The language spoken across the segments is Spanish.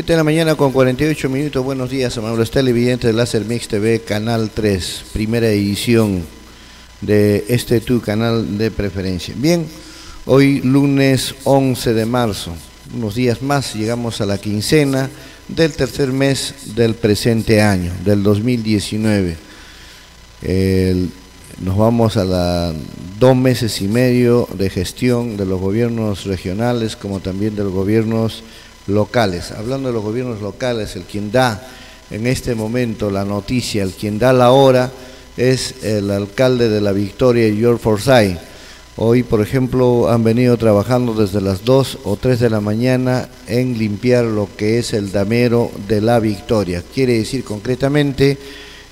7 de la mañana con 48 minutos. Buenos días, amables televidentes de Láser Mix TV, Canal 3, primera edición de este tu canal de preferencia. Bien, hoy lunes 11 de marzo, unos días más, llegamos a la quincena del tercer mes del presente año, del 2019. nos vamos a la dos meses y medio de gestión de los gobiernos regionales como también de los gobiernos locales. Hablando de los gobiernos locales, el quien da en este momento la noticia, el quien da la hora, es el alcalde de la Victoria, George Forsyth. Hoy, por ejemplo, han venido trabajando desde las 2 o 3 de la mañana en limpiar lo que es el damero de la Victoria. Quiere decir concretamente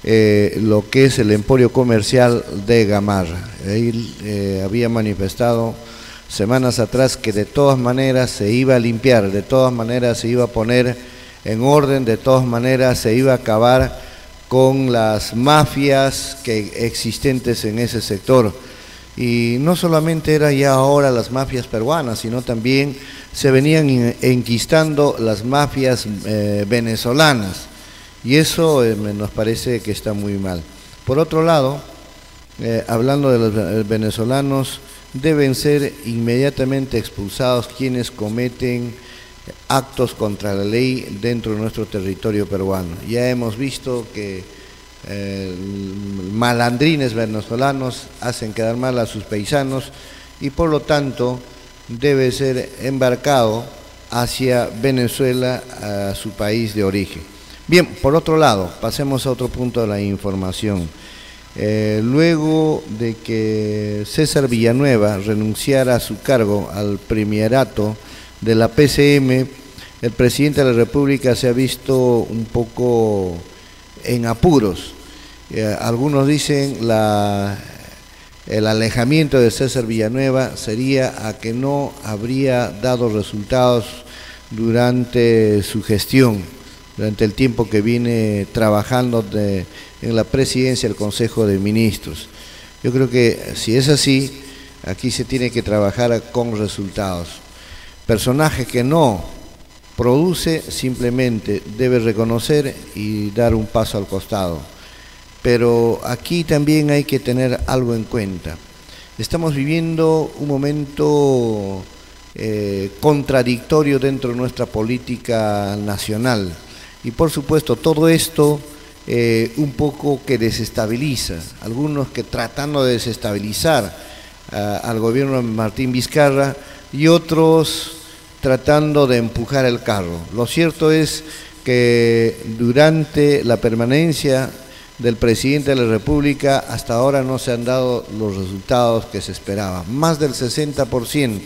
eh, lo que es el emporio comercial de Gamarra. Él eh, había manifestado semanas atrás que de todas maneras se iba a limpiar, de todas maneras se iba a poner en orden, de todas maneras se iba a acabar con las mafias que existentes en ese sector. Y no solamente era ya ahora las mafias peruanas, sino también se venían enquistando las mafias eh, venezolanas. Y eso eh, nos parece que está muy mal. Por otro lado, eh, hablando de los venezolanos, deben ser inmediatamente expulsados quienes cometen actos contra la ley dentro de nuestro territorio peruano. Ya hemos visto que eh, malandrines venezolanos hacen quedar mal a sus paisanos y por lo tanto debe ser embarcado hacia Venezuela, a su país de origen. Bien, por otro lado, pasemos a otro punto de la información. Eh, luego de que César Villanueva renunciara a su cargo al premierato de la PCM, el presidente de la República se ha visto un poco en apuros. Eh, algunos dicen la, el alejamiento de César Villanueva sería a que no habría dado resultados durante su gestión durante el tiempo que viene trabajando en la presidencia del Consejo de Ministros. Yo creo que si es así, aquí se tiene que trabajar con resultados. Personaje que no produce, simplemente debe reconocer y dar un paso al costado. Pero aquí también hay que tener algo en cuenta. Estamos viviendo un momento eh, contradictorio dentro de nuestra política nacional y por supuesto todo esto eh, un poco que desestabiliza, algunos que tratando de desestabilizar al gobierno de Martín Vizcarra y otros tratando de empujar el carro. Lo cierto es que durante la permanencia del presidente de la República hasta ahora no se han dado los resultados que se esperaban. Más del 60%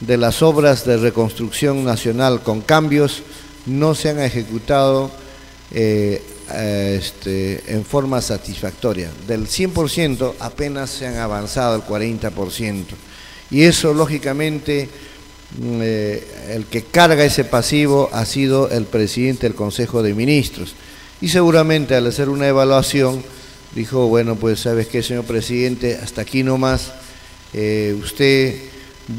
de las obras de reconstrucción nacional con cambios no se han ejecutado eh, este, en forma satisfactoria. Del 100% apenas se han avanzado el 40%. Y eso, lógicamente, mm, eh, el que carga ese pasivo ha sido el presidente del Consejo de Ministros. Y seguramente al hacer una evaluación dijo, bueno, pues sabes qué, señor presidente, hasta aquí nomás, eh, usted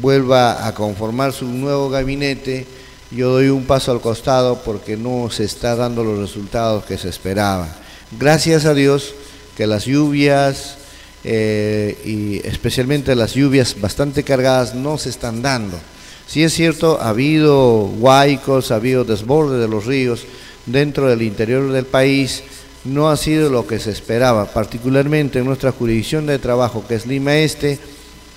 vuelva a conformar su nuevo gabinete yo doy un paso al costado porque no se está dando los resultados que se esperaban. Gracias a Dios que las lluvias eh, y especialmente las lluvias bastante cargadas no se están dando. Sí es cierto, ha habido huaicos, ha habido desborde de los ríos dentro del interior del país, no ha sido lo que se esperaba, particularmente en nuestra jurisdicción de trabajo que es Lima Este,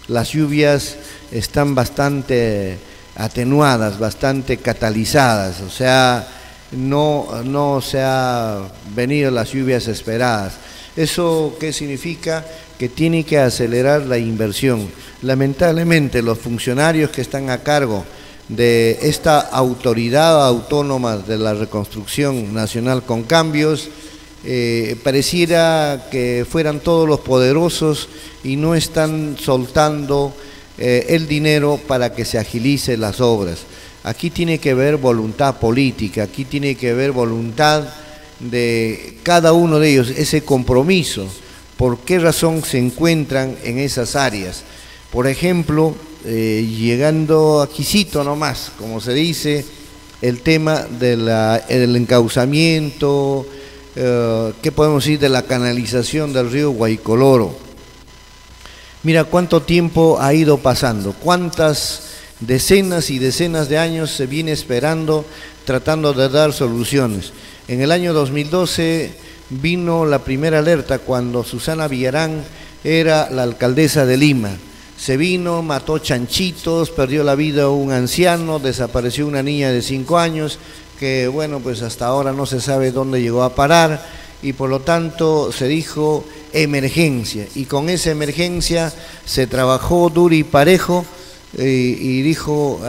las lluvias están bastante atenuadas, bastante catalizadas, o sea, no, no se han venido las lluvias esperadas. ¿Eso qué significa? Que tiene que acelerar la inversión. Lamentablemente los funcionarios que están a cargo de esta autoridad autónoma de la reconstrucción nacional con cambios, eh, pareciera que fueran todos los poderosos y no están soltando eh, el dinero para que se agilice las obras. Aquí tiene que haber voluntad política, aquí tiene que haber voluntad de cada uno de ellos, ese compromiso. ¿Por qué razón se encuentran en esas áreas? Por ejemplo, eh, llegando a Quisito nomás, como se dice, el tema del encauzamiento, eh, ¿qué podemos decir de la canalización del río Guaycoloro? Mira cuánto tiempo ha ido pasando, cuántas decenas y decenas de años se viene esperando, tratando de dar soluciones. En el año 2012 vino la primera alerta cuando Susana Villarán era la alcaldesa de Lima. Se vino, mató chanchitos, perdió la vida un anciano, desapareció una niña de cinco años, que bueno, pues hasta ahora no se sabe dónde llegó a parar y por lo tanto se dijo emergencia. Y con esa emergencia se trabajó duro y parejo eh, y dijo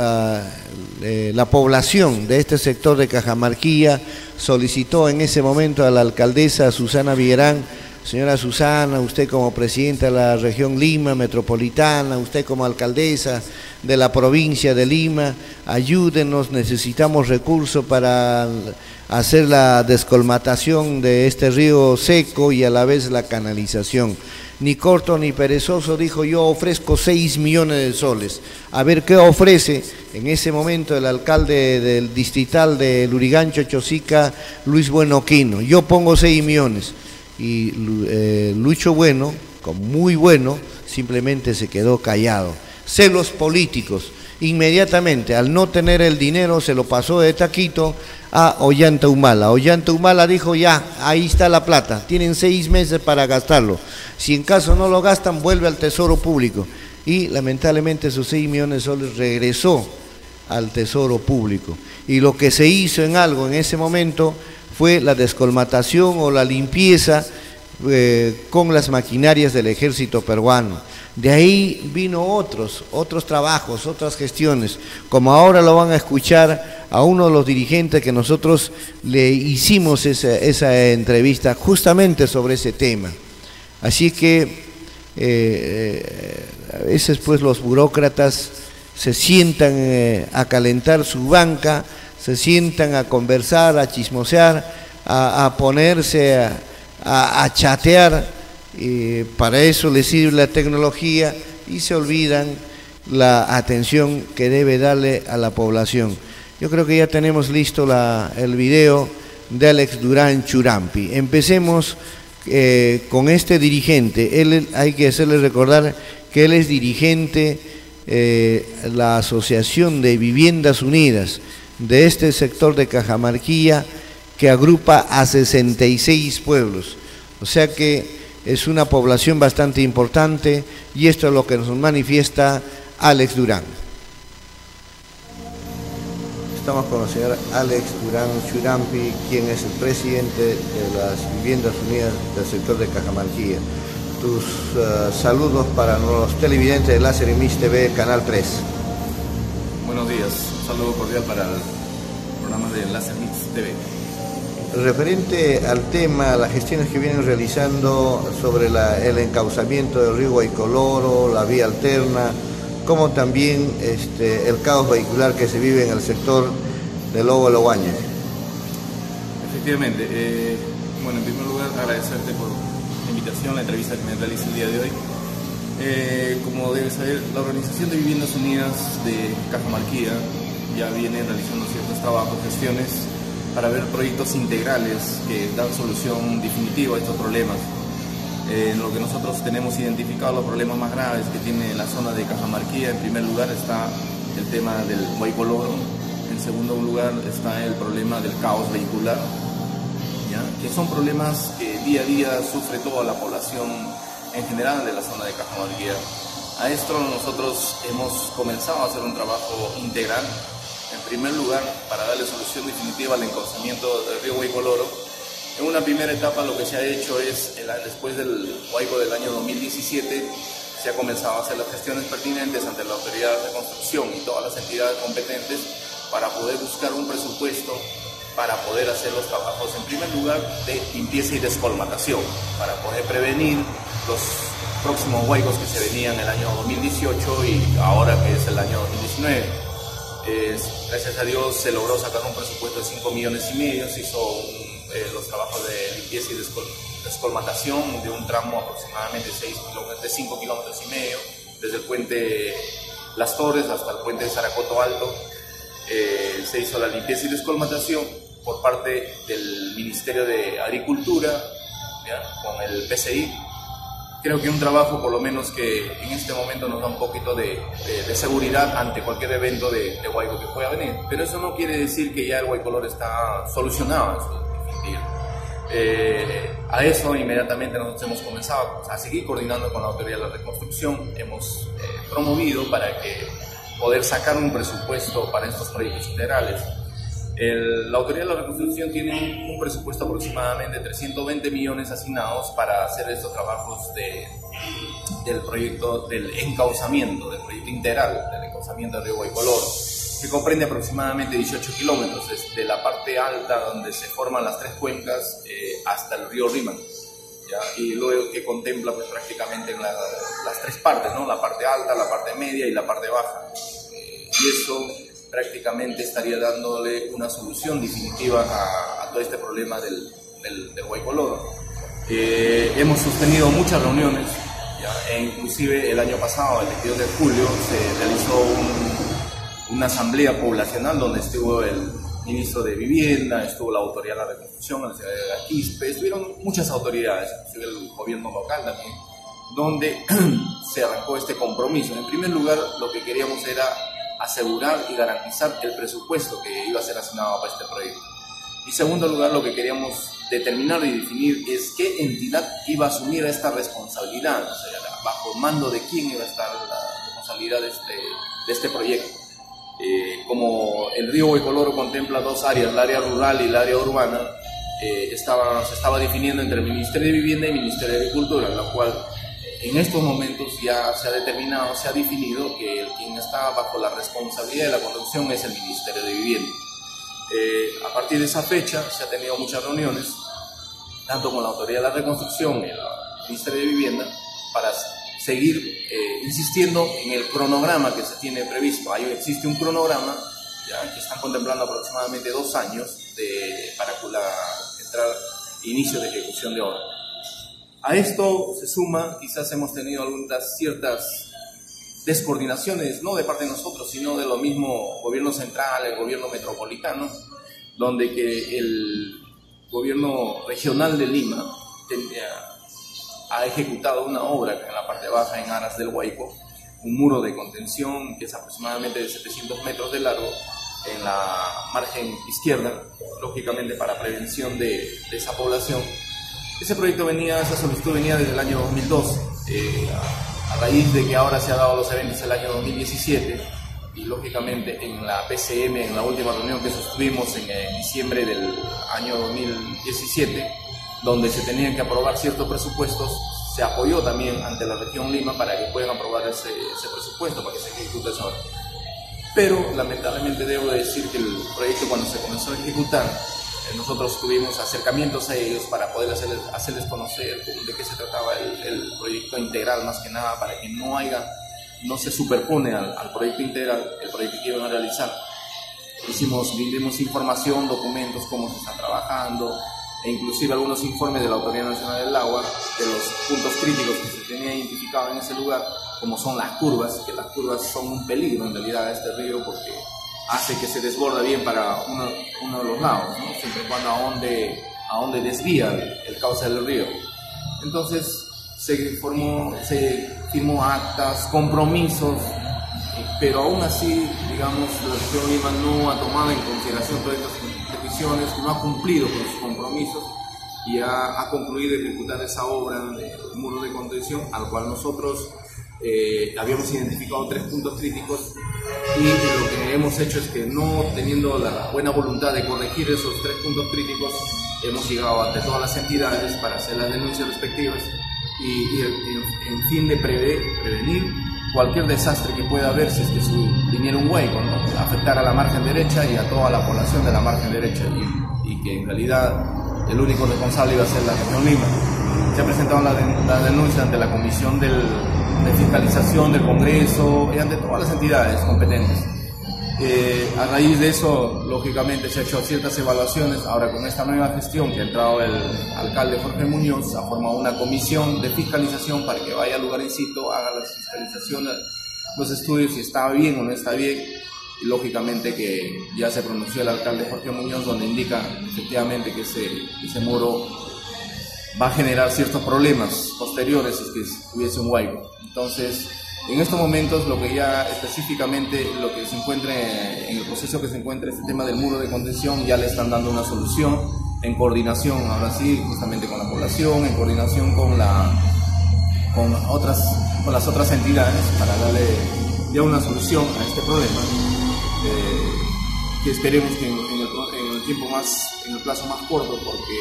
eh, la población de este sector de Cajamarquía solicitó en ese momento a la alcaldesa Susana Villarán Señora Susana, usted como presidenta de la región Lima Metropolitana, usted como alcaldesa de la provincia de Lima, ayúdenos, necesitamos recursos para hacer la descolmatación de este río seco y a la vez la canalización. Ni corto ni perezoso dijo yo ofrezco 6 millones de soles. A ver qué ofrece en ese momento el alcalde del distrital de Lurigancho Chosica, Luis Buenoquino. Yo pongo 6 millones y eh, Lucho Bueno, como muy bueno, simplemente se quedó callado. Celos políticos. Inmediatamente, al no tener el dinero, se lo pasó de taquito a Ollanta Humala. Ollanta Humala dijo, ya, ahí está la plata, tienen seis meses para gastarlo. Si en caso no lo gastan, vuelve al Tesoro Público. Y lamentablemente esos seis millones de soles regresó al Tesoro Público. Y lo que se hizo en algo en ese momento fue la descolmatación o la limpieza eh, con las maquinarias del ejército peruano. De ahí vino otros, otros trabajos, otras gestiones, como ahora lo van a escuchar a uno de los dirigentes que nosotros le hicimos esa, entrevista justamente sobre ese tema. Así que eh, eh, a veces pues los burócratas se sientan a calentar su banca, se sientan a conversar, a chismosear, a, ponerse a, chatear, y para eso les sirve la tecnología y se olvidan la atención que debe darle a la población. Yo creo que ya tenemos listo el video de Alex Durán Churampi. Empecemos eh, con este dirigente. Él, hay que hacerle recordar que él es dirigente de eh, la Asociación de Viviendas Unidas de este sector de Cajamarquía que agrupa a 66 pueblos. O sea que es una población bastante importante y esto es lo que nos manifiesta Alex Durán. Estamos con el señor Alex Durán Churampi, quien es el presidente de las Viviendas Unidas del sector de Cajamarquía. Tus eh, saludos para los televidentes de Láser y Mis TV, Canal 3. Buenos días saludo cordial para el programa de Láser Mix TV. Referente al tema, las gestiones que vienen realizando sobre el encauzamiento del río Guaycoloro, la vía alterna, como también este, el caos vehicular que se vive en el sector de Lobo Lobaña. Efectivamente, eh, bueno, en primer lugar agradecerte por la invitación, la entrevista que me realiza el día de hoy. Eh, como debes saber, la Organización de Viviendas Unidas de Cajamarquía ya viene realizando ciertos trabajos, gestiones para ver proyectos integrales que dan solución definitiva a estos problemas. en lo que nosotros tenemos identificado los problemas más graves que tiene la zona de Cajamarquía, en primer lugar está el tema del Guaycoloro, en segundo lugar está el problema del caos vehicular, que son problemas que día a día sufre toda la población en general de la zona de Cajamarquía. A esto nosotros hemos comenzado a hacer un trabajo integral primer lugar, para darle solución definitiva al encauzamiento del río Huaycoloro, en una primera etapa lo que se ha hecho es, después del Huayco del año 2017, se ha comenzado a hacer las gestiones pertinentes ante la autoridad de construcción y todas las entidades competentes para poder buscar un presupuesto para poder hacer los trabajos, en primer lugar, de limpieza y descolmatación, para poder prevenir los próximos huaicos que se venían el año 2018 y ahora que es el año 2019 gracias a Dios se logró sacar un presupuesto de 5 millones y medio, se hizo eh, los trabajos de limpieza y descolmatación de un tramo aproximadamente 6 de 5 kilómetros y medio, desde el puente Las Torres hasta el puente de Zaracoto Alto. eh, se hizo la limpieza y descolmatación por parte del Ministerio de Agricultura con el PCI. Creo que un trabajo por lo menos que en este momento nos da un poquito de, seguridad ante cualquier evento de, de que pueda venir. Pero eso no quiere decir que ya el Guaycolor está solucionado, eh, a eso inmediatamente nosotros hemos comenzado a seguir coordinando con la Autoridad de la Reconstrucción, hemos eh, promovido para que poder sacar un presupuesto para estos proyectos federales. la Autoridad de la Reconstrucción tiene un, presupuesto aproximadamente de 320 millones asignados para hacer estos trabajos de, del proyecto del encauzamiento, del proyecto integral del encauzamiento del río Guaycolor que comprende aproximadamente 18 kilómetros desde la parte alta donde se forman las tres cuencas eh, hasta el río Rímac. y luego que contempla pues, prácticamente las tres partes, ¿no? la parte alta, la parte media y la parte baja. Eh, y eso prácticamente estaría dándole una solución definitiva a, todo este problema del, del, del eh, hemos sostenido muchas reuniones, e inclusive el año pasado, el 22 de julio, se realizó un, una asamblea poblacional donde estuvo el ministro de Vivienda, estuvo la Autoridad de la Reconstrucción, la ciudad de Aquispe, estuvieron muchas autoridades, el gobierno local también, donde se arrancó este compromiso. En primer lugar, lo que queríamos era asegurar y garantizar el presupuesto que iba a ser asignado para este proyecto. Y segundo lugar, lo que queríamos determinar y definir es qué entidad iba a asumir esta responsabilidad, o sea, bajo mando de quién iba a estar la responsabilidad de este, de este proyecto. Eh, como el río Huecoloro contempla dos áreas, el área rural y el área urbana, eh, estaba, se estaba definiendo entre el Ministerio de Vivienda y el Ministerio de Agricultura, la cual en estos momentos ya se ha determinado, se ha definido que quien está bajo la responsabilidad de la conducción es el Ministerio de Vivienda. Eh, a partir de esa fecha se han tenido muchas reuniones, tanto con la Autoridad de la Reconstrucción y el Ministerio de Vivienda, para seguir eh, insistiendo en el cronograma que se tiene previsto. Ahí existe un cronograma que están contemplando aproximadamente dos años de, para entrar inicio de ejecución de obra. A esto se suma, quizás hemos tenido algunas ciertas descoordinaciones, no de parte de nosotros, sino de lo mismo gobierno central, el gobierno metropolitano, donde que el gobierno regional de Lima tenía, ha ejecutado una obra en la parte baja en Aras del Huayco, un muro de contención que es aproximadamente de 700 metros de largo en la margen izquierda, lógicamente para prevención de, esa población. Ese proyecto venía, esa solicitud venía desde el año 2002, eh, a, raíz de que ahora se ha dado los eventos el año 2017 y lógicamente en la PCM, en la última reunión que sostuvimos en, en diciembre del año 2017, donde se tenían que aprobar ciertos presupuestos, se apoyó también ante la región Lima para que puedan aprobar ese, presupuesto, para que se ejecute esa obra. Pero lamentablemente debo decir que el proyecto cuando se comenzó a ejecutar, nosotros tuvimos acercamientos a ellos para poder hacerles, conocer de qué se trataba el, proyecto integral, más que nada, para que no haya, no se superpone al, proyecto integral, el proyecto que iban a realizar. Hicimos, dimos información, documentos, cómo se está trabajando, e inclusive algunos informes de la Autoridad Nacional del Agua de los puntos críticos que se tenía identificado en ese lugar, como son las curvas, que las curvas son un peligro en realidad a este río porque hace que se desborda bien para uno, de los lados, siempre y cuando a donde, a donde desvía el, cauce del río. Entonces se, formó, se firmó actas, compromisos, pero aún así, digamos, la región Lima no ha tomado en consideración todas estas no ha cumplido con sus compromisos y ha, concluido ejecutar esa obra de muro de contención, al cual nosotros eh, habíamos identificado tres puntos críticos y lo que hemos hecho es que no teniendo la buena voluntad de corregir esos tres puntos críticos, hemos llegado ante todas las entidades para hacer las denuncias respectivas y, en, fin de prevenir cualquier desastre que pueda haber si es que viniera un hueco, afectar a la margen derecha y a toda la población de la margen derecha y, que en realidad el único responsable iba a ser la región Lima. Se ha presentado la, denuncia ante la Comisión de Fiscalización del Congreso y ante todas las entidades competentes. Eh, a raíz de eso, lógicamente, se han hecho ciertas evaluaciones. Ahora, con esta nueva gestión que ha entrado el alcalde Jorge Muñoz, ha formado una comisión de fiscalización para que vaya al lugar en sitio, haga las fiscalizaciones, los estudios, si está bien o no está bien. y lógicamente que ya se pronunció el alcalde Jorge Muñoz donde indica efectivamente que ese, ese muro va a generar ciertos problemas posteriores si es que hubiese un huaico. Entonces, en estos momentos lo que ya específicamente lo que se encuentre en el proceso que se encuentra este tema del muro de contención ya le están dando una solución en coordinación ahora sí justamente con la población, en coordinación con la con otras con las otras entidades para darle ya una solución a este problema eh, que esperemos que en, el, el, tiempo más en el plazo más corto porque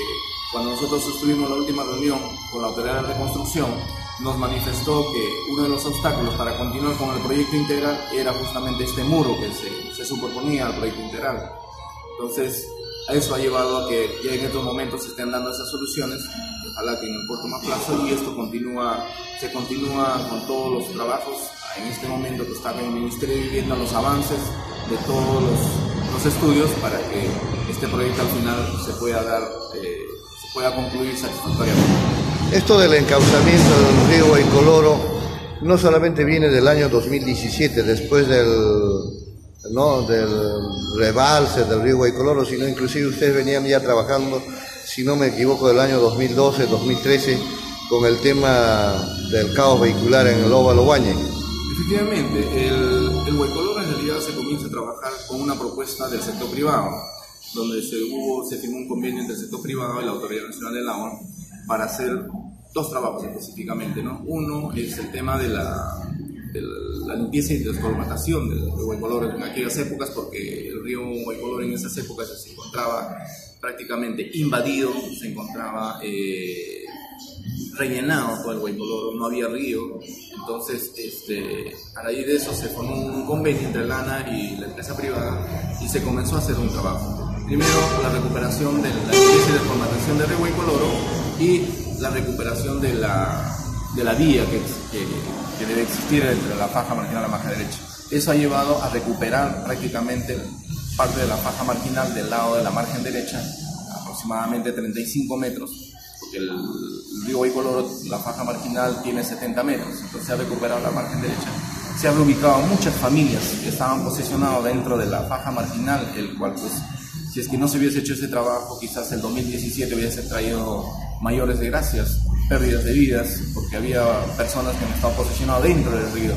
cuando nosotros estuvimos la última reunión con la autoridad de reconstrucción nos manifestó que uno de los obstáculos para continuar con el proyecto integral era justamente este muro que se, se superponía al proyecto integral. Entonces, eso ha llevado a que ya en estos momentos se estén dando esas soluciones, ojalá que en el corto más plazo, y esto continúa, se continúa con todos los trabajos, en este momento que está en el Ministerio de Vivienda, los avances de todos los, los estudios para que este proyecto al final se pueda dar, eh, pueda concluir satisfactoriamente. Esto del encauzamiento del río Guaycoloro no solamente viene del año 2017, después del, ¿no? del rebalse del río Guaycoloro, sino inclusive ustedes venían ya trabajando, si no me equivoco, del año 2012, 2013, con el tema del caos vehicular en el Óvalo Guañe. Efectivamente, el, el Guaycoloro en realidad se comienza a trabajar con una propuesta del sector privado, donde se, hubo, se firmó un convenio entre el sector privado y la Autoridad Nacional del Agua para hacer dos trabajos específicamente, ¿no? Uno es el tema de la, limpieza y descolmatación del río Guaycolor en aquellas épocas, porque el río Guaycolor en esas épocas se encontraba prácticamente invadido, se encontraba eh, rellenado todo el Guaycolor, no había río, entonces este, a raíz de eso se formó un convenio entre Lana y la empresa privada y se comenzó a hacer un trabajo. Primero, la recuperación de la limpieza y descolmatación del río Guaycoloro y la recuperación de la, de la vía que, que, debe existir entre la faja marginal y la margen derecha. Eso ha llevado a recuperar prácticamente parte de la faja marginal del lado de la margen derecha, aproximadamente 35 metros, porque el, río Guaycoloro, la faja marginal tiene 70 metros, entonces se ha recuperado la margen derecha. Se han reubicado muchas familias que estaban posicionadas dentro de la faja marginal, el cual pues si es que no se hubiese hecho ese trabajo, quizás el 2017 hubiese traído mayores desgracias, pérdidas de vidas, porque había personas que han estado posicionadas dentro del río.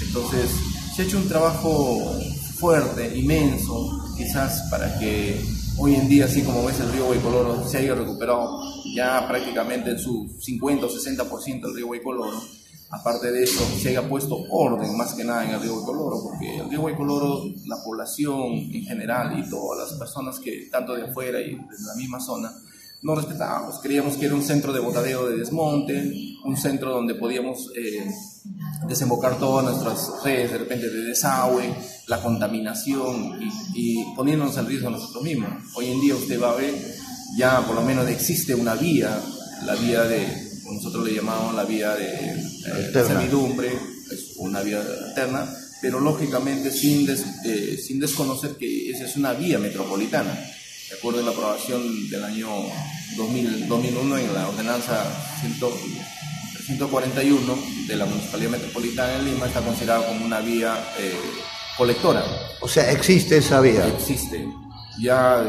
Entonces, se ha hecho un trabajo fuerte, inmenso, quizás para que hoy en día, así como ves el río Guaycoloro, se haya recuperado ya prácticamente en su 50 o 60% el río Guaycoloro aparte de eso, se haya puesto orden más que nada en el río Guaycoloro, porque el río Guaycoloro, la población en general y todas las personas que, tanto de afuera y de la misma zona, no respetábamos. Creíamos que era un centro de botadeo de desmonte, un centro donde podíamos eh, desembocar todas nuestras redes de repente de desagüe, la contaminación y, y poniéndonos en riesgo nosotros mismos. Hoy en día usted va a ver, ya por lo menos existe una vía, la vía de nosotros le llamamos la vía de servidumbre, es una vía alterna, pero lógicamente sin, eh, sin desconocer que esa es una vía metropolitana. De acuerdo a la aprobación del año 2000, 2001 en la ordenanza 141 de la Municipalidad Metropolitana de Lima, está considerada como una vía eh, colectora. O sea, existe esa vía. Existe ya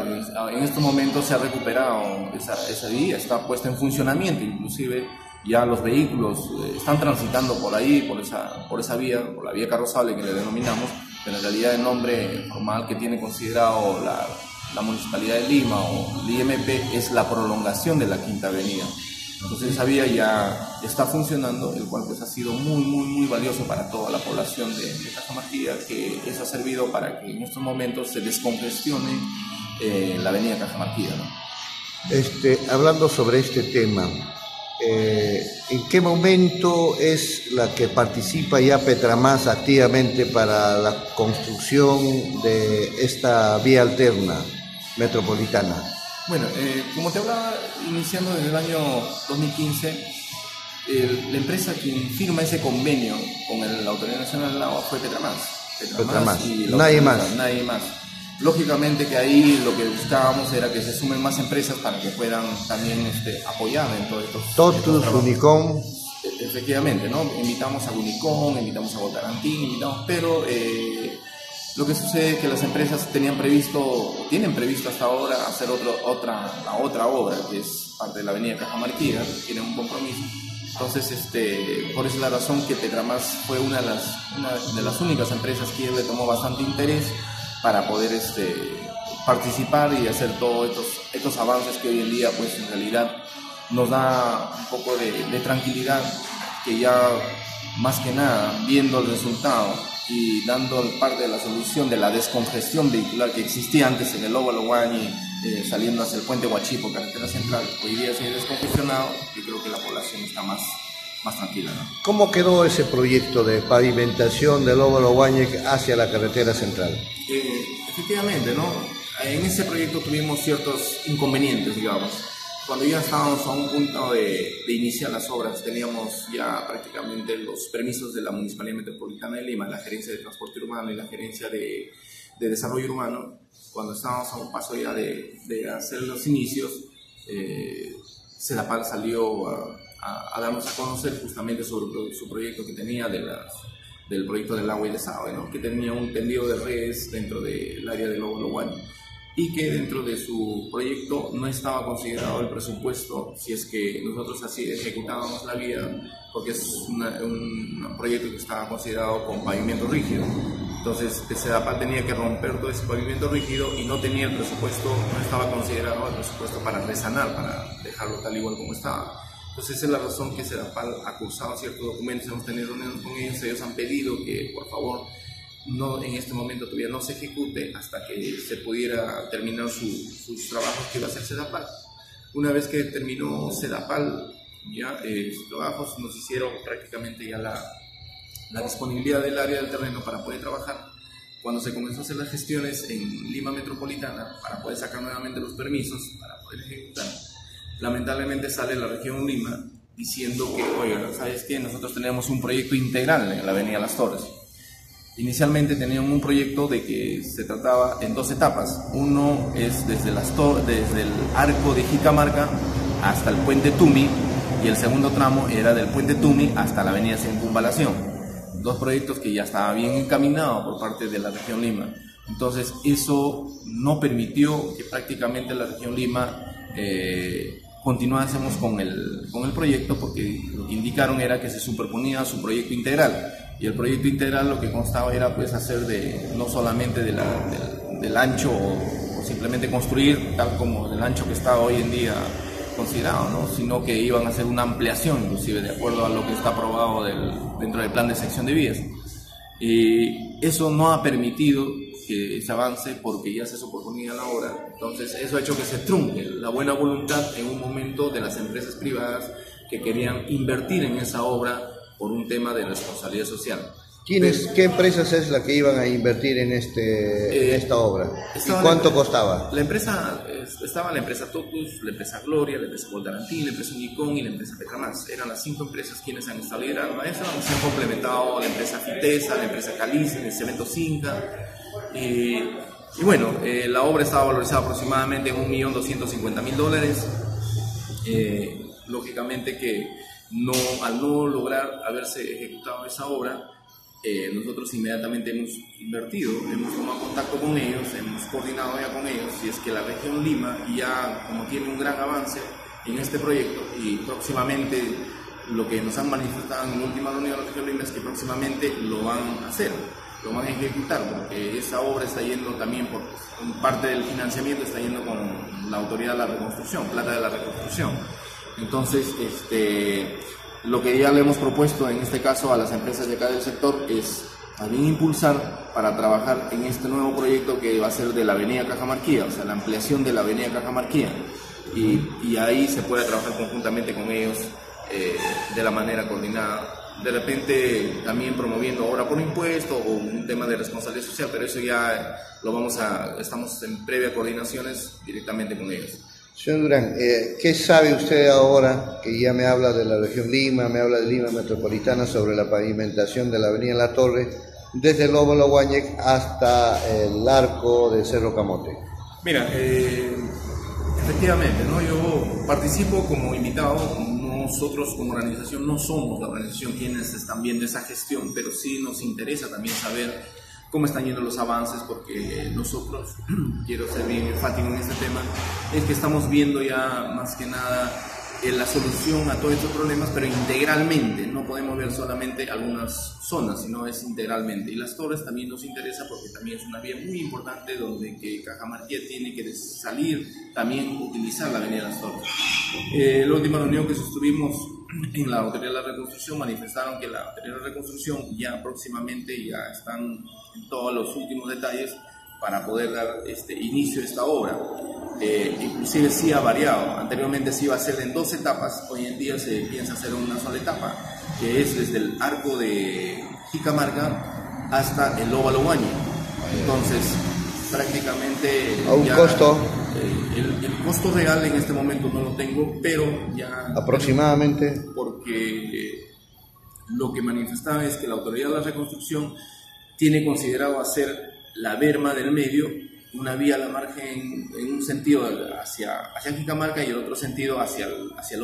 en estos momentos se ha recuperado esa, esa, vía, está puesta en funcionamiento, inclusive ya los vehículos eh, están transitando por ahí, por esa, por esa vía, por la vía carrozable que le denominamos, pero en realidad el nombre formal que tiene considerado la, la Municipalidad de Lima o el IMP es la prolongación de la Quinta Avenida. Entonces esa vía ya está funcionando, el cual pues ha sido muy, muy, muy valioso para toda la población de, de Cajamarquilla, que eso ha servido para que en estos momentos se descongestione eh, la avenida Cajamarquilla. ¿no? Este, hablando sobre este tema, eh, ¿en qué momento es la que participa ya Petramás activamente para la construcción de esta vía alterna metropolitana? Bueno, eh, como te hablaba, iniciando desde el año 2015, el, la empresa quien firma ese convenio con el, la Autoridad Nacional del Agua fue Petramás. Petramás, Petramás. y nadie más. Nadie más. Lógicamente que ahí lo que buscábamos era que se sumen más empresas para que puedan también este, apoyar en todos estos... Totus, Unicom. E, efectivamente, ¿no? Invitamos a Unicom, invitamos a Votarantín, invitamos, pero... Eh, Lo que sucede es que las empresas tenían previsto, tienen previsto hasta ahora hacer otro, otra, la otra obra, que es parte de la avenida Cajamarquía, tienen un compromiso. Entonces, este, por esa es la razón que Tetramas fue una de las, una de las únicas empresas que le tomó bastante interés para poder este, participar y hacer todos estos, estos avances que hoy en día, pues en realidad nos da un poco de, tranquilidad, que ya más que nada, viendo el resultado, y dando parte de la solución de la descongestión vehicular que existía antes en el Lobo Loguañi, eh, saliendo hacia el puente Huachipo, carretera central, hoy día se ha descongestionado y creo que la población está más, más tranquila. ¿Cómo quedó ese proyecto de pavimentación del Lobo Loguañi hacia la carretera central? Eh, efectivamente, ¿no? En ese proyecto tuvimos ciertos inconvenientes, digamos cuando ya estábamos a un punto de, iniciar las obras, teníamos ya prácticamente los permisos de la Municipalidad Metropolitana de Lima, la Gerencia de Transporte Urbano y la Gerencia de, Desarrollo Urbano, cuando estábamos a un paso ya de, hacer los inicios, eh, CEDAPAL salió a, darnos a conocer justamente sobre su proyecto que tenía de del proyecto del agua y desagüe, ¿no? que tenía un tendido de redes dentro del área de Lobo Loguano y que dentro de su proyecto no estaba considerado el presupuesto si es que nosotros así ejecutábamos la vía, porque es un proyecto que estaba considerado con pavimento rígido. Entonces, SEDAPAL tenía que romper todo ese pavimento rígido y no tenía el presupuesto, no estaba considerado el presupuesto para resanar, para dejarlo tal igual como estaba. Entonces, esa es la razón que SEDAPAL ha cursado ciertos documentos, hemos tenido reuniones con ellos, ellos han pedido que, por favor, no en este momento todavía no se ejecute hasta que se pudiera terminar sus trabajos que iba a hacer Sedapal. Una vez que terminó Sedapal, ya eh, sus trabajos nos hicieron prácticamente ya la, la disponibilidad del área del terreno para poder trabajar. Cuando se comenzó a hacer las gestiones en Lima Metropolitana para poder sacar nuevamente los permisos para poder ejecutar, lamentablemente sale la región Lima diciendo que, oiga, ¿sabes qué? Nosotros tenemos un proyecto integral en la Avenida Las Torres Inicialmente tenían un proyecto de que se trataba en dos etapas. Uno es desde, las desde el arco de Jicamarca hasta el puente Tumi y el segundo tramo era del puente Tumi hasta la avenida Circunvalación. Dos proyectos que ya estaban bien encaminados por parte de la región Lima. Entonces eso no permitió que prácticamente la región Lima eh, continuásemos con el, con el proyecto porque lo que indicaron era que se superponía a su proyecto integral y el proyecto integral lo que constaba era pues hacer de no solamente de del, ancho o, simplemente construir tal como del ancho que está hoy en día considerado, ¿no? sino que iban a hacer una ampliación inclusive de acuerdo a lo que está aprobado del, dentro del plan de sección de vías. Y eso no ha permitido que se avance porque ya se suponía la obra. Entonces eso ha hecho que se trunque la buena voluntad en un momento de las empresas privadas que querían invertir en esa obra por un tema de responsabilidad social. ¿Quiénes, ¿Qué empresas es la que iban a invertir en, este, esta obra? ¿Y cuánto costaba? La empresa, estaba la empresa Totus, la empresa Gloria, la empresa Voltarantín, la empresa Unicon y la empresa Petramás. Eran las cinco empresas quienes han instalado a eso. Se han complementado la empresa Fitesa, la empresa Calice, el Cemento Cinca. Y bueno, eh, la obra estaba valorizada aproximadamente en 1.250.000 dólares. Eh, lógicamente que no, al no lograr haberse ejecutado esa obra, eh, nosotros inmediatamente hemos invertido, hemos tomado contacto con ellos, hemos coordinado ya con ellos, y es que la región Lima ya como tiene un gran avance en este proyecto y próximamente lo que nos han manifestado en la última reunión de la región Lima es que próximamente lo van a hacer, lo van a ejecutar, porque esa obra está yendo también por parte del financiamiento, está yendo con la autoridad de la reconstrucción, plata de la reconstrucción. Entonces, este, lo que ya le hemos propuesto en este caso a las empresas de acá del sector es también impulsar para trabajar en este nuevo proyecto que va a ser de la Avenida Cajamarquía, o sea, la ampliación de la Avenida Cajamarquía. Y, y ahí se puede trabajar conjuntamente con ellos eh, de la manera coordinada. De repente también promoviendo obra por impuesto o un tema de responsabilidad social, pero eso ya lo vamos a, estamos en previa coordinaciones directamente con ellos. Señor Durán, eh, ¿qué sabe usted ahora que ya me habla de la región Lima, me habla de Lima Metropolitana sobre la pavimentación de la avenida La Torre desde Lobo Loguañec hasta el arco de Cerro Camote? Mira, eh, efectivamente, ¿no? yo participo como invitado, nosotros como organización no somos la organización quienes están viendo esa gestión, pero sí nos interesa también saber cómo están yendo los avances, porque nosotros, quiero ser bien enfático en este tema, es que estamos viendo ya más que nada la solución a todos estos problemas, pero integralmente, no podemos ver solamente algunas zonas, sino es integralmente. Y las torres también nos interesa porque también es una vía muy importante donde que Cajamarquía tiene que salir, también utilizar la avenida Las Torres. Eh, la última reunión que sostuvimos en la Autoridad de la Reconstrucción manifestaron que la Autoridad de la Reconstrucción ya próximamente ya están en todos los últimos detalles para poder dar este inicio a esta obra. Eh, inclusive sí ha variado, anteriormente se iba a hacer en dos etapas, hoy en día se piensa hacer una sola etapa, que es desde el arco de Jicamarca hasta el Óvalo Guaño. Entonces, prácticamente... ¿A un costo? Eh, el, el, costo real en este momento no lo tengo, pero ya... ¿Aproximadamente? Porque lo que manifestaba es que la Autoridad de la Reconstrucción tiene considerado hacer la berma del medio, una vía a la margen en un sentido hacia, hacia Jicamarca y el otro sentido hacia el, hacia el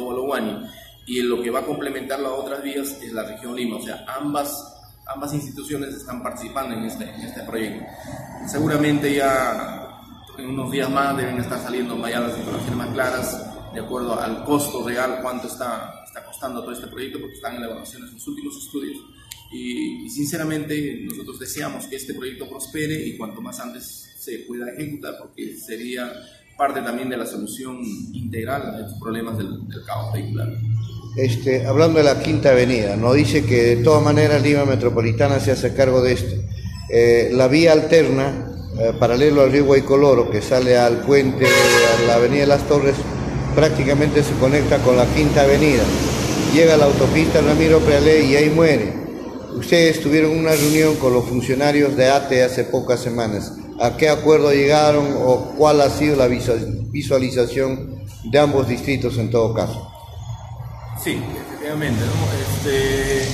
Y lo que va a complementar las otras vías es la región Lima, o sea, ambas, ambas instituciones están participando en este, en este proyecto. Seguramente ya en unos días más deben estar saliendo ya las informaciones más claras de acuerdo al costo real, cuánto está, está costando todo este proyecto, porque están en la evaluación en los últimos estudios y, sinceramente nosotros deseamos que este proyecto prospere y cuanto más antes se pueda ejecutar porque sería parte también de la solución integral a estos problemas del, caos vehicular. Este, hablando de la Quinta Avenida, nos dice que de todas maneras Lima Metropolitana se hace cargo de esto. Eh, la vía alterna, eh, paralelo al río Guaycoloro, que sale al puente de la Avenida de las Torres, prácticamente se conecta con la Quinta Avenida. Llega a la autopista Ramiro Prealé y ahí muere. Ustedes tuvieron una reunión con los funcionarios de ATE hace pocas semanas. ¿A qué acuerdo llegaron o cuál ha sido la visualización de ambos distritos en todo caso? Sí, efectivamente. Este,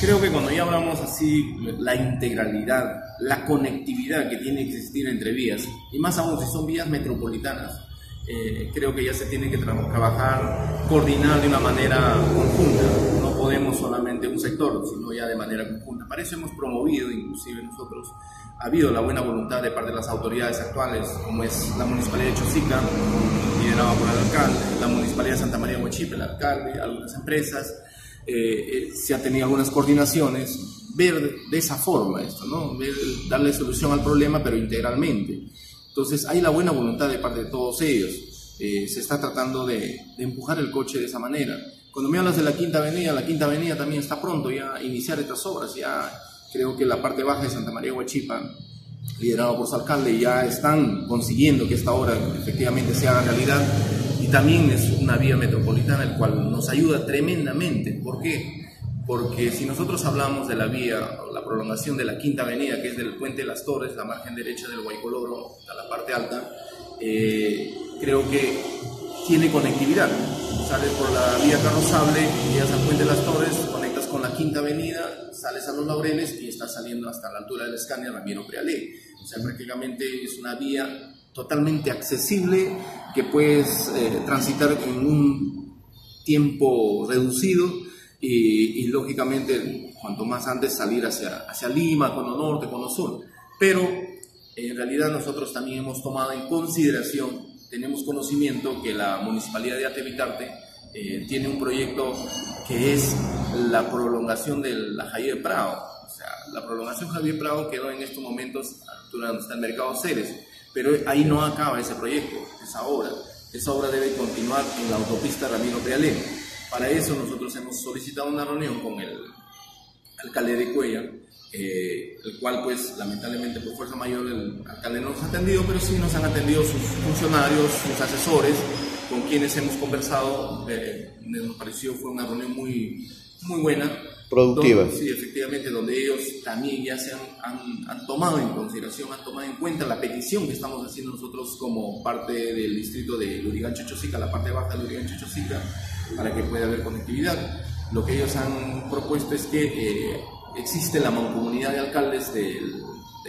creo que cuando ya hablamos así, la integralidad, la conectividad que tiene que existir entre vías, y más aún si son vías metropolitanas, eh, creo que ya se tiene que trabajar, coordinar de una manera conjunta. No podemos solamente un sector, sino ya de manera conjunta. Para eso hemos promovido, inclusive nosotros, ha habido la buena voluntad de parte de las autoridades actuales, como es la Municipalidad de Chosica, liderada por el alcalde, la Municipalidad de Santa María de Huachipe, el alcalde, algunas empresas, eh, eh, se ha tenido algunas coordinaciones, ver de esa forma esto, ¿no? darle solución al problema, pero integralmente. Entonces hay la buena voluntad de parte de todos ellos. Eh, se está tratando de, empujar el coche de esa manera. Cuando me hablas de la Quinta Avenida, la Quinta Avenida también está pronto ya a iniciar estas obras. Ya creo que la parte baja de Santa María Huachipa, liderado por su alcalde, ya están consiguiendo que esta obra efectivamente se haga realidad. Y también es una vía metropolitana, el cual nos ayuda tremendamente. ¿Por qué? Porque si nosotros hablamos de la vía, la prolongación de la Quinta Avenida, que es del Puente de las Torres, la margen derecha del Guaycoloro, a la parte alta, eh, creo que tiene conectividad. Sales por la vía Carrozable, llegas al Puente de las Torres, conectas con la Quinta Avenida, sales a Los Laureles y estás saliendo hasta la altura del escáner Ramiro Prealé. O sea, prácticamente es una vía totalmente accesible que puedes eh, transitar en un tiempo reducido y, lógicamente cuanto más antes salir hacia, hacia Lima, con lo norte, con lo sur. Pero en realidad nosotros también hemos tomado en consideración, tenemos conocimiento que la Municipalidad de Atevitarte eh, tiene un proyecto que es la prolongación de la Javier Prado. O sea, la prolongación Javier Prado quedó en estos momentos durante el mercado Ceres, pero ahí no acaba ese proyecto, esa obra. Esa obra debe continuar en la autopista Ramiro Prealé para eso nosotros hemos solicitado una reunión con el alcalde de Cuella, eh, el cual pues lamentablemente por fuerza mayor el alcalde no nos ha atendido, pero sí nos han atendido sus funcionarios, sus asesores, con quienes hemos conversado, eh, nos pareció fue una reunión muy, muy buena. Productiva. sí, efectivamente, donde ellos también ya se han, han, tomado en consideración, han tomado en cuenta la petición que estamos haciendo nosotros como parte del distrito de Lurigancho Chosica, la parte baja de Lurigancho Chosica, para que pueda haber conectividad. Lo que ellos han propuesto es que eh, existe la mancomunidad de alcaldes de,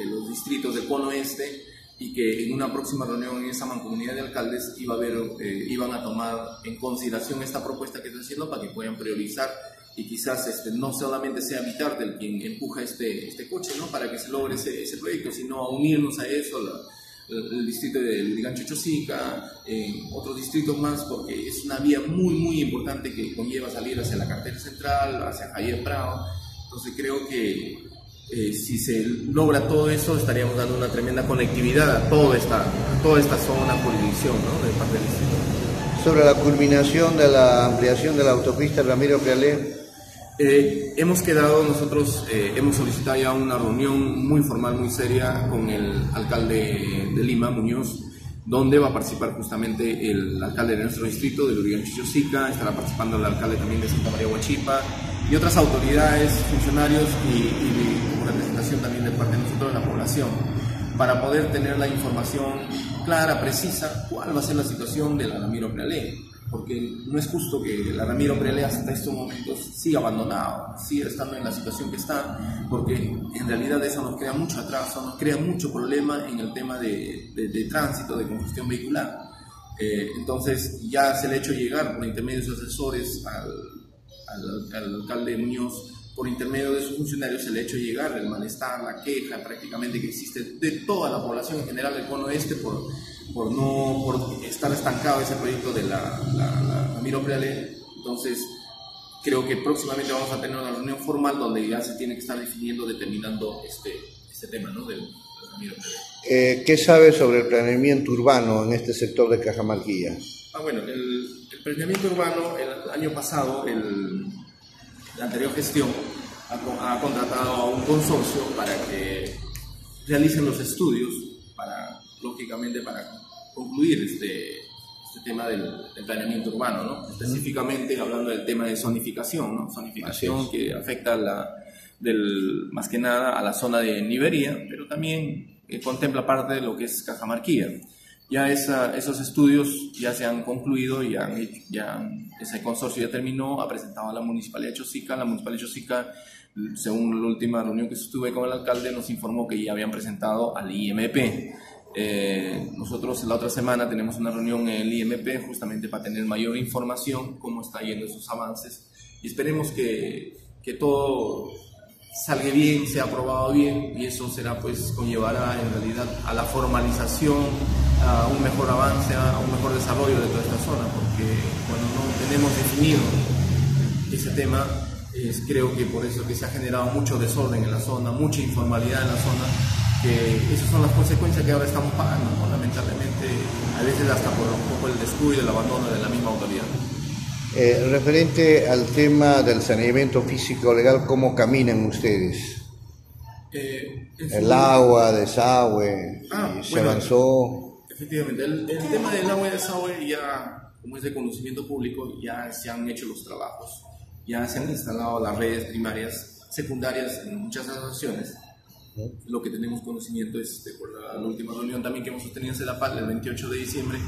los distritos del cono este y que en una próxima reunión en esa mancomunidad de alcaldes iba a ver, eh, iban a tomar en consideración esta propuesta que están haciendo para que puedan priorizar y quizás este, no solamente sea Vitarte el quien empuja este, este coche ¿no? para que se logre ese, ese proyecto, sino a unirnos a eso, el, distrito de Lurigancho Chosica, en otros distritos más, porque es una vía muy, muy importante que conlleva salir hacia la cartera central, hacia Javier Prado. Entonces creo que eh, si se logra todo eso, estaríamos dando una tremenda conectividad a toda esta, toda esta zona jurisdicción ¿no? de parte del distrito. Sobre la culminación de la ampliación de la autopista Ramiro Prealé, eh, hemos quedado nosotros, eh, hemos solicitado ya una reunión muy formal, muy seria con el alcalde de Lima, Muñoz, donde va a participar justamente el alcalde de nuestro distrito, de Lurigan Chichosica, estará participando el alcalde también de Santa María Huachipa y otras autoridades, funcionarios y, y representación también de parte de nosotros de la población, para poder tener la información clara, precisa, cuál va a ser la situación de la Ramiro Prealé porque no es justo que la Ramiro Prele hasta estos momentos siga abandonado, siga estando en la situación que está, porque en realidad eso nos crea mucho atraso, nos crea mucho problema en el tema de, de, tránsito, de congestión vehicular. Eh, entonces ya se le ha hecho llegar por intermedio de sus asesores al, al, al alcalde Muñoz por intermedio de sus funcionarios se le ha hecho llegar el malestar, la queja prácticamente que existe de toda la población en general del cono este por por no por estar estancado ese proyecto de la, la, la Miro Preale. Entonces, creo que próximamente vamos a tener una reunión formal donde ya se tiene que estar definiendo, determinando este, este tema ¿no? del, Miro eh, ¿Qué sabe sobre el planeamiento urbano en este sector de Cajamarquilla? Ah, bueno, el, el planeamiento urbano, el año pasado, el, la anterior gestión ha, ha contratado a un consorcio para que realicen los estudios para lógicamente para concluir este, este tema del, planeamiento urbano, ¿no? específicamente hablando del tema de zonificación, ¿no? zonificación que afecta la, del, más que nada a la zona de Nibería, pero también eh, contempla parte de lo que es Cajamarquía. Ya esa, esos estudios ya se han concluido, ya, ya ese consorcio ya terminó, ha presentado a la Municipalidad de Chosica, la Municipalidad de Chosica según la última reunión que estuve con el alcalde, nos informó que ya habían presentado al IMP. Eh, nosotros la otra semana tenemos una reunión en el IMP justamente para tener mayor información, cómo está yendo esos avances. Y esperemos que, que todo salga bien, sea aprobado bien y eso será pues conllevará en realidad a la formalización, a un mejor avance, a un mejor desarrollo de toda esta zona, porque cuando no tenemos definido ese tema, es, creo que por eso que se ha generado mucho desorden en la zona, mucha informalidad en la zona que esas son las consecuencias que ahora estamos pagando, lamentablemente, a veces hasta por un poco el descuido el abandono de la misma autoridad. Eh, referente al tema del saneamiento físico legal, ¿cómo caminan ustedes? Eh, el agua, desagüe, ah, se avanzó. Efectivamente, el, el, tema del agua y desagüe ya, como es de conocimiento público, ya se han hecho los trabajos, ya se han instalado las redes primarias, secundarias en muchas asociaciones lo que tenemos conocimiento es, este, por la, última reunión también que hemos sostenido en Sedapal el 28 de diciembre,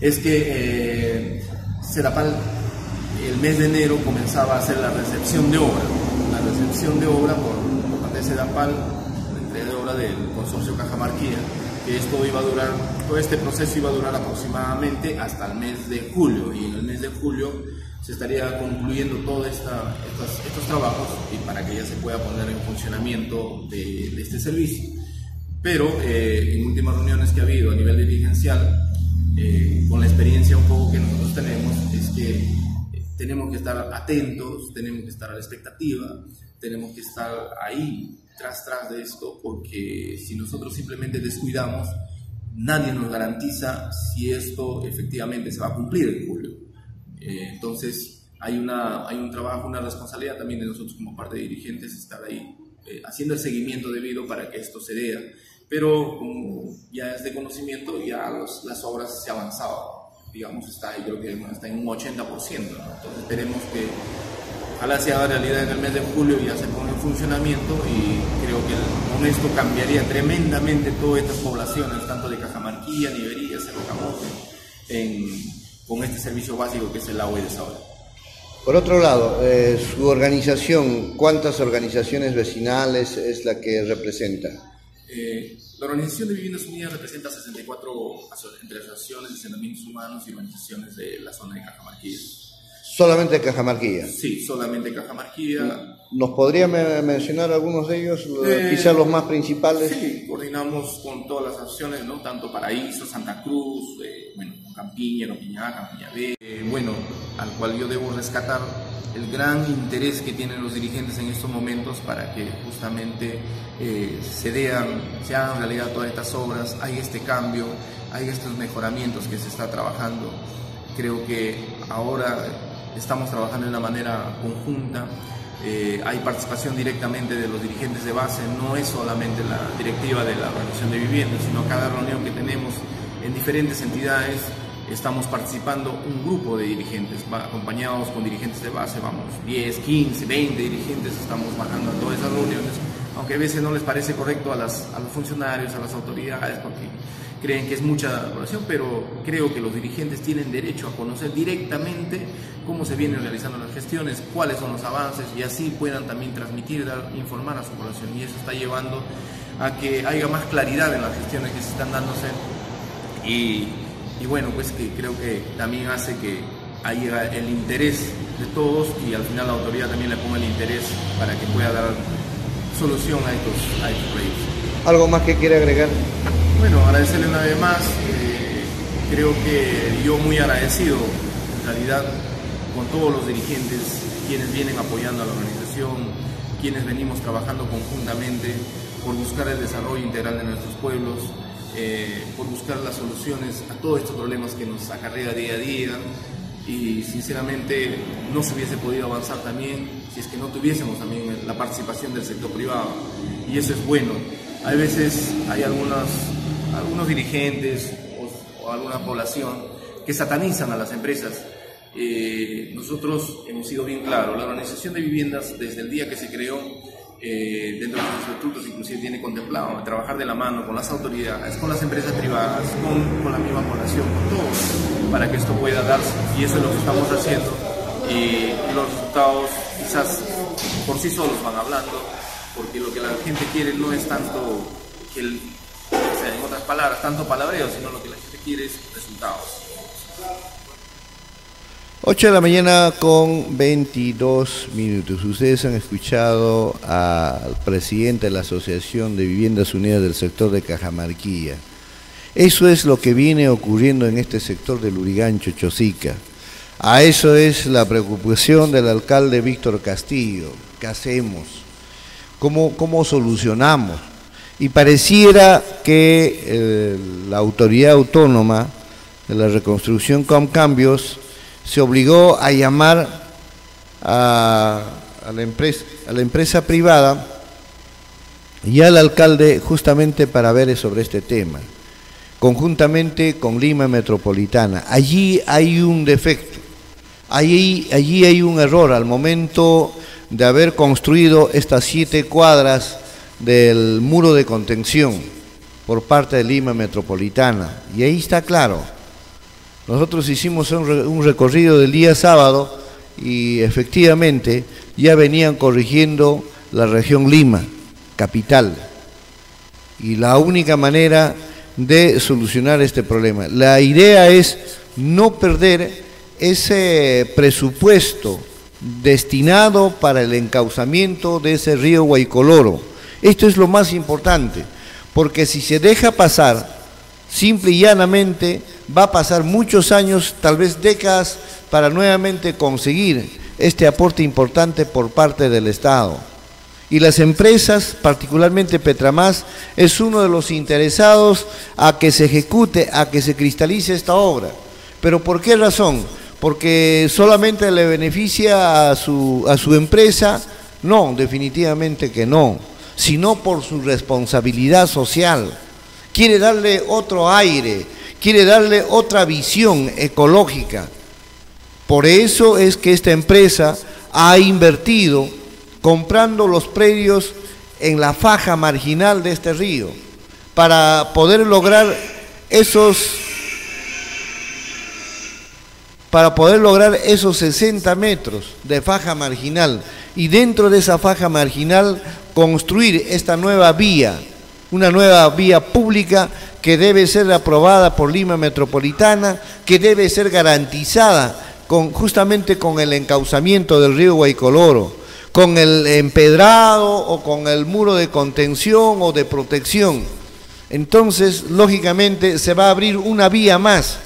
es que eh, Sedapal el mes de enero comenzaba a hacer la recepción de obra, la recepción de obra por, por parte de Sedapal, la entrega de obra del consorcio Cajamarquía, que esto iba a durar, todo este proceso iba a durar aproximadamente hasta el mes de julio, y en el mes de julio se estaría concluyendo todos estos, trabajos y para que ya se pueda poner en funcionamiento de, este servicio. Pero eh, en últimas reuniones que ha habido a nivel dirigencial, eh, con la experiencia un poco que nosotros tenemos, es que eh, tenemos que estar atentos, tenemos que estar a la expectativa, tenemos que estar ahí tras tras de esto, porque si nosotros simplemente descuidamos, nadie nos garantiza si esto efectivamente se va a cumplir en julio. Eh, entonces, hay, una, hay un trabajo, una responsabilidad también de nosotros como parte de dirigentes estar ahí eh, haciendo el seguimiento debido para que esto se dé. Pero como ya es de conocimiento, ya las obras se han avanzado. Digamos, está, yo creo que está en un 80%. Entonces, esperemos que ojalá sea realidad en el mes de julio y ya se ponga en funcionamiento y creo que con esto cambiaría tremendamente todas estas poblaciones, tanto de Cajamarquilla, Nivería, Cerro en con este servicio básico que es el agua y desagüe. Por otro lado, eh, su organización, ¿cuántas organizaciones vecinales es la que representa? Eh, la Organización de Viviendas Unidas representa 64 entre asociaciones, asentamientos humanos y organizaciones de la zona de Cajamarquilla. Solamente Cajamarquilla. Sí, solamente Cajamarquilla. ¿Nos podría mencionar algunos de ellos, eh, quizás los más principales? Sí, coordinamos con todas las acciones, ¿no? Tanto Paraíso, Santa Cruz, eh, bueno, Campiña, Campiña Campiña B. Eh, bueno, al cual yo debo rescatar el gran interés que tienen los dirigentes en estos momentos para que justamente se vean, se hagan realidad todas estas obras, hay este cambio, hay estos mejoramientos que se está trabajando. Creo que ahora estamos trabajando de una manera conjunta. Eh, hay participación directamente de los dirigentes de base, no es solamente la directiva de la organización de viviendas, sino cada reunión que tenemos en diferentes entidades estamos participando un grupo de dirigentes, acompañados con dirigentes de base, vamos, 10, 15, 20 dirigentes, estamos bajando a todas esas reuniones, aunque a veces no les parece correcto a, las, a los funcionarios, a las autoridades, porque creen que es mucha población, pero creo que los dirigentes tienen derecho a conocer directamente cómo se vienen realizando las gestiones, cuáles son los avances y así puedan también transmitir, dar, informar a su población. Y eso está llevando a que haya más claridad en las gestiones que se están dándose y, y bueno, pues que creo que también hace que haya el interés de todos y al final la autoridad también le ponga el interés para que pueda dar solución a estos, a estos proyectos. ¿Algo más que quiere agregar? Bueno, agradecerle una vez más. Eh, creo que yo muy agradecido, en realidad, con todos los dirigentes, quienes vienen apoyando a la organización, quienes venimos trabajando conjuntamente por buscar el desarrollo integral de nuestros pueblos, eh, por buscar las soluciones a todos estos problemas que nos acarrea día a día y sinceramente no se hubiese podido avanzar también si es que no tuviésemos también la participación del sector privado y eso es bueno. Hay veces hay algunas algunos dirigentes o, alguna población que satanizan a las empresas. Eh, nosotros hemos sido bien claros, la organización de viviendas desde el día que se creó, eh, dentro de los estatutos inclusive tiene contemplado trabajar de la mano con las autoridades, con las empresas privadas, con, la misma población, con todos, para que esto pueda darse. Y eso es lo que estamos haciendo. y los resultados quizás por sí solos van hablando, porque lo que la gente quiere no es tanto que el en otras palabras, tanto palabreo, sino lo que la gente quiere es resultados. 8 de la mañana con 22 minutos. Ustedes han escuchado al presidente de la Asociación de Viviendas Unidas del sector de Cajamarquilla. Eso es lo que viene ocurriendo en este sector del Urigancho, Chosica. A eso es la preocupación del alcalde Víctor Castillo. ¿Qué hacemos? ¿Cómo, cómo solucionamos? y pareciera que eh, la autoridad autónoma de la reconstrucción con cambios se obligó a llamar a, la, empresa, a la empresa privada y al alcalde justamente para ver sobre este tema, conjuntamente con Lima Metropolitana. Allí hay un defecto, allí, allí hay un error al momento de haber construido estas siete cuadras del muro de contención por parte de Lima Metropolitana. Y ahí está claro. Nosotros hicimos un, recorrido del día sábado y efectivamente ya venían corrigiendo la región Lima, capital. Y la única manera de solucionar este problema. La idea es no perder ese presupuesto destinado para el encauzamiento de ese río Guaycoloro esto es lo más importante, porque si se deja pasar, simple y llanamente, va a pasar muchos años, tal vez décadas, para nuevamente conseguir este aporte importante por parte del Estado. Y las empresas, particularmente Petramás, es uno de los interesados a que se ejecute, a que se cristalice esta obra. ¿Pero por qué razón? Porque solamente le beneficia a su, a su empresa. No, definitivamente que no sino por su responsabilidad social. Quiere darle otro aire, quiere darle otra visión ecológica. Por eso es que esta empresa ha invertido comprando los predios en la faja marginal de este río para poder lograr esos para poder lograr esos 60 metros de faja marginal y dentro de esa faja marginal construir esta nueva vía, una nueva vía pública que debe ser aprobada por Lima Metropolitana, que debe ser garantizada justamente con el encauzamiento del río Guaycoloro, con el empedrado o con el muro de contención o de protección. Entonces, lógicamente, se va a abrir una vía más,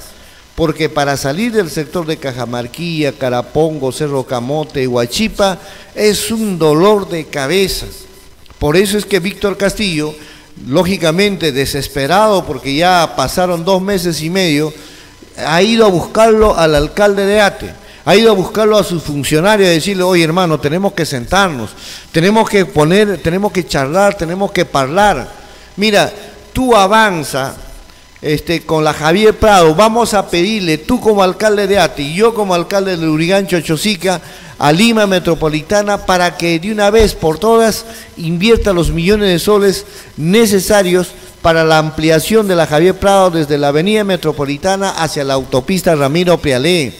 porque para salir del sector de Cajamarquía, Carapongo, Cerro Camote, Huachipa, es un dolor de cabeza. Por eso es que Víctor Castillo, lógicamente desesperado, porque ya pasaron dos meses y medio, ha ido a buscarlo al alcalde de Ate, ha ido a buscarlo a sus funcionarios y decirle, oye hermano, tenemos que sentarnos, tenemos que poner, tenemos que charlar, tenemos que hablar. Mira, tú avanza este, con la Javier Prado, vamos a pedirle, tú como alcalde de Ate y yo como alcalde de Urigancho Chosica, a Lima Metropolitana para que de una vez por todas invierta los millones de soles necesarios para la ampliación de la Javier Prado desde la avenida metropolitana hacia la autopista Ramiro Prialé.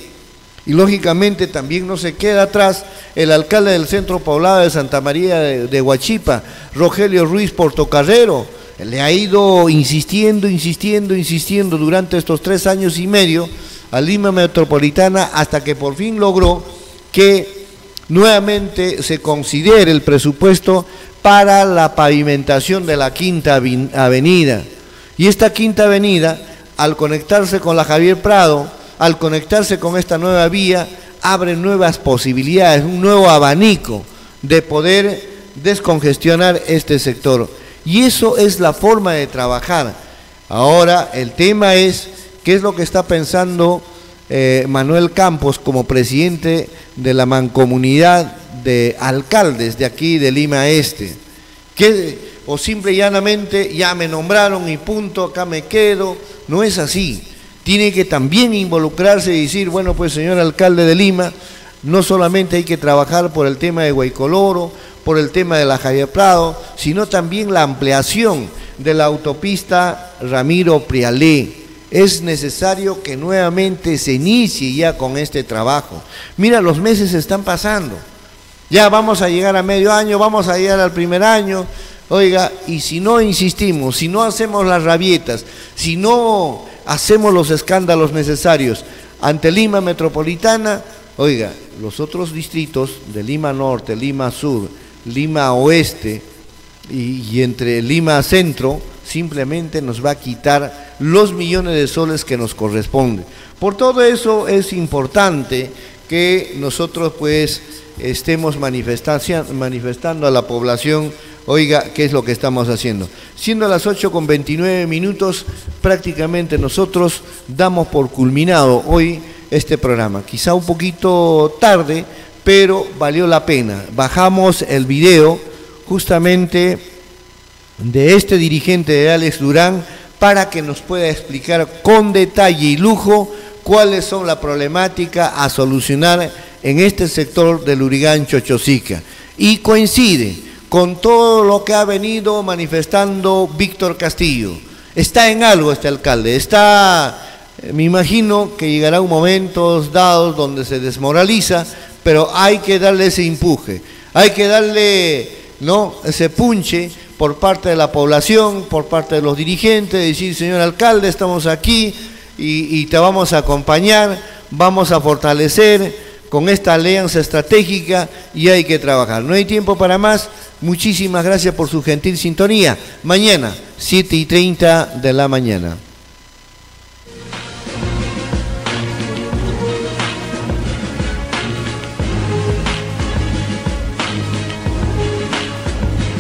Y lógicamente también no se queda atrás el alcalde del centro poblado de Santa María de, Huachipa, Rogelio Ruiz Portocarrero. Le ha ido insistiendo, insistiendo, insistiendo durante estos tres años y medio a Lima Metropolitana hasta que por fin logró que nuevamente se considere el presupuesto para la pavimentación de la Quinta Avenida. Y esta Quinta Avenida, al conectarse con la Javier Prado, al conectarse con esta nueva vía, abre nuevas posibilidades, un nuevo abanico de poder descongestionar este sector. Y eso es la forma de trabajar. Ahora el tema es qué es lo que está pensando eh, Manuel Campos como presidente de la mancomunidad de alcaldes de aquí de Lima Este, que o simple y llanamente ya me nombraron y punto, acá me quedo, no es así. Tiene que también involucrarse y decir, bueno, pues señor alcalde de Lima, no solamente hay que trabajar por el tema de Guaycoloro, por el tema de la Javier Prado, sino también la ampliación de la autopista Ramiro Prialé es necesario que nuevamente se inicie ya con este trabajo. Mira, los meses están pasando. Ya vamos a llegar a medio año, vamos a llegar al primer año. Oiga, y si no insistimos, si no hacemos las rabietas, si no hacemos los escándalos necesarios ante Lima Metropolitana, oiga, los otros distritos de Lima Norte, Lima Sur, Lima Oeste y, entre Lima Centro, simplemente nos va a quitar los millones de soles que nos corresponden. Por todo eso es importante que nosotros pues estemos manifestando a la población, oiga, qué es lo que estamos haciendo. Siendo las 8 con 29 minutos, prácticamente nosotros damos por culminado hoy este programa. Quizá un poquito tarde, pero valió la pena. Bajamos el video justamente de este dirigente de Alex Durán para que nos pueda explicar con detalle y lujo cuáles son la problemática a solucionar en este sector del Urigán Chochosica. Y coincide con todo lo que ha venido manifestando Víctor Castillo. Está en algo este alcalde, está, eh, me imagino que llegará un momento dado donde se desmoraliza, pero hay que darle ese empuje, hay que darle ¿no? ese punche por parte de la población, por parte de los dirigentes, decir, señor alcalde, estamos aquí y, te vamos a acompañar, vamos a fortalecer con esta alianza estratégica y hay que trabajar. No hay tiempo para más. Muchísimas gracias por su gentil sintonía. Mañana, 7 y 30 de la mañana.